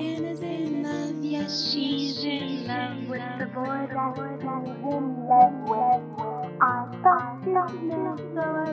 Hannah's in love, yes, she's in love with the boy that she's in love with. I thought she meant so I